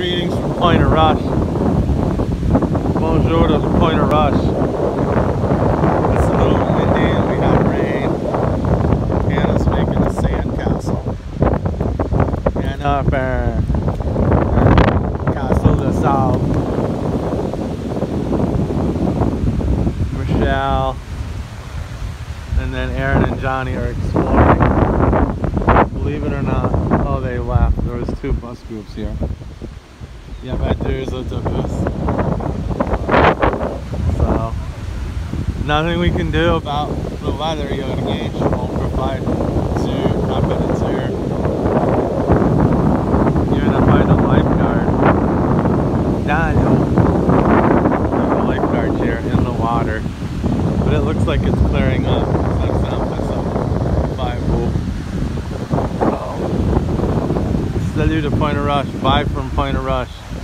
greetings from Point Au Roche. Bonjour to Point Au Roche. It's a little windy and we have rain. Hannah's making a sandcastle. Hannah for Castle de Sal. Michelle. And then Aaron and Johnny are exploring. Believe it or not, oh they left. There was two bus groups here. Il y avait deux autobus. So, nothing we can do about the weather. Yogi won't provide to temperature. Even if I the lifeguard, Daniel, there's a lifeguard here in the water. But it looks like it's clearing up. So, Salut to Point Au Roche. Bye from Point Au Roche.